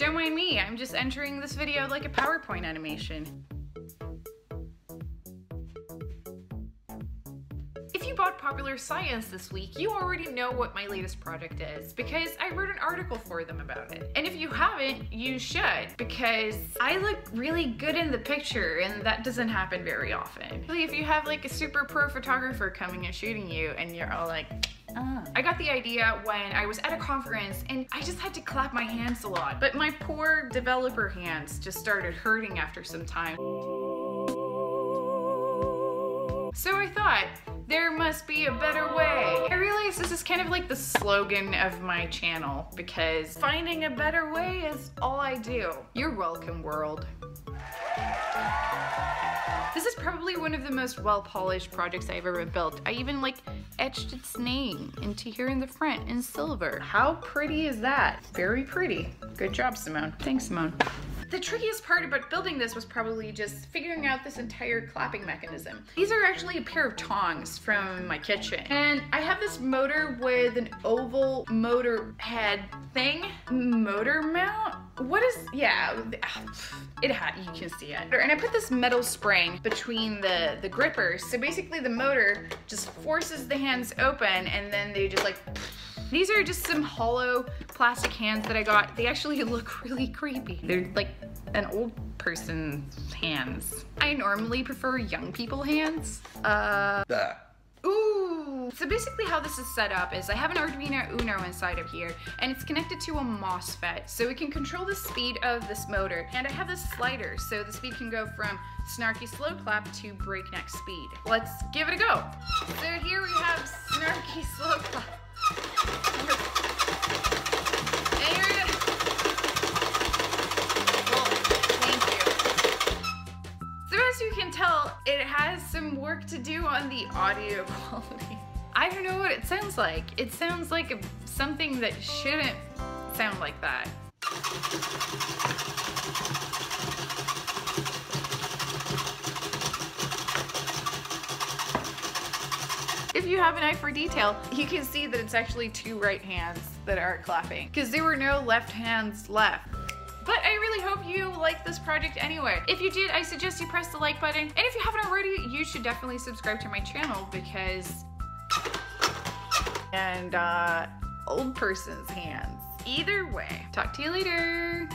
Don't mind me, I'm just entering this video like a PowerPoint animation. Bought Popular Science this week, you already know what my latest project is because I wrote an article for them about it. And if you haven't, you should because I look really good in the picture and that doesn't happen very often. Really, if you have like a super pro photographer coming and shooting you and you're all like, Ah. I got the idea when I was at a conference and I just had to clap my hands a lot, but my poor developer hands just started hurting after some time. So I thought, there must be a better way. I realize this is kind of like the slogan of my channel because finding a better way is all I do. You're welcome, world. This is probably one of the most well-polished projects I've ever built. I even like etched its name into here in the front in silver. How pretty is that? Very pretty. Good job, Simone. Thanks, Simone. The trickiest part about building this was probably just figuring out this entire clapping mechanism. These are actually a pair of tongs from my kitchen. And I have this motor with an oval motor head thing. Motor mount? What is, yeah, it had, you can see it. And I put this metal spring between the, the grippers. So basically the motor just forces the hands open and then they just like, these are just some hollow plastic hands that I got. They actually look really creepy. They're like an old person's hands. I normally prefer young people hands. Uh, Ooh! So basically how this is set up is I have an Arduino Uno inside of here and it's connected to a MOSFET so we can control the speed of this motor and I have this slider so the speed can go from snarky slow clap to breakneck speed. Let's give it a go. So here we have snarky slow clap. Some work to do on the audio quality. I don't know what it sounds like. It sounds like a, something that shouldn't sound like that. If you have an eye for detail, you can see that it's actually two right hands that are clapping because there were no left hands left. But I really hope you like this project anyway. If you did, I suggest you press the like button. And if you haven't already, you should definitely subscribe to my channel because... And, uh, old person's hands. Either way, talk to you later.